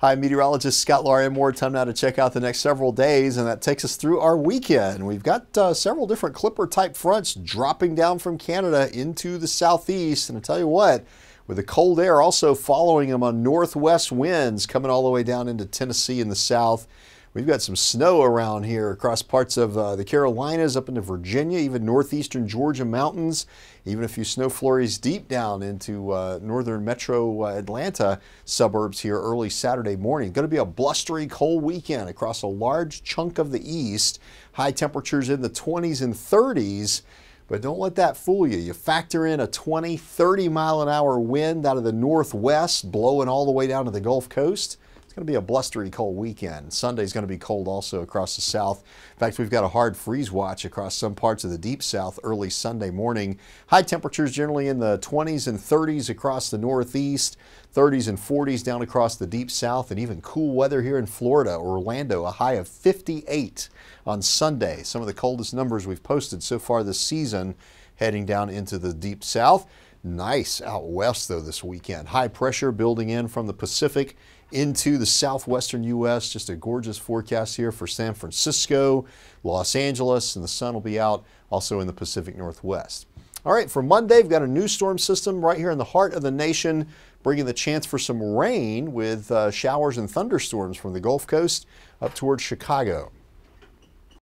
Hi, meteorologist Scott Larimore. Time now to check out the next several days, and that takes us through our weekend. We've got uh, several different clipper type fronts dropping down from Canada into the southeast. And I tell you what, with the cold air also following them on northwest winds coming all the way down into Tennessee in the south. We've got some snow around here across parts of uh, the Carolinas, up into Virginia, even northeastern Georgia mountains, even a few snow flurries deep down into uh, northern metro uh, Atlanta suburbs here early Saturday morning. Going to be a blustery cold weekend across a large chunk of the east. High temperatures in the 20s and 30s. But don't let that fool you. You factor in a 20, 30 mile an hour wind out of the northwest blowing all the way down to the Gulf Coast. It's going to be a blustery cold weekend. Sunday's going to be cold also across the south. In fact, we've got a hard freeze watch across some parts of the deep south early Sunday morning. High temperatures generally in the 20s and 30s across the northeast, 30s and 40s down across the deep south, and even cool weather here in Florida, Orlando, a high of 58 on Sunday. Some of the coldest numbers we've posted so far this season heading down into the deep south. Nice out west, though, this weekend. High pressure building in from the Pacific into the southwestern U.S. Just a gorgeous forecast here for San Francisco, Los Angeles, and the sun will be out also in the Pacific Northwest. All right, for Monday, we've got a new storm system right here in the heart of the nation, bringing the chance for some rain with uh, showers and thunderstorms from the Gulf Coast up towards Chicago.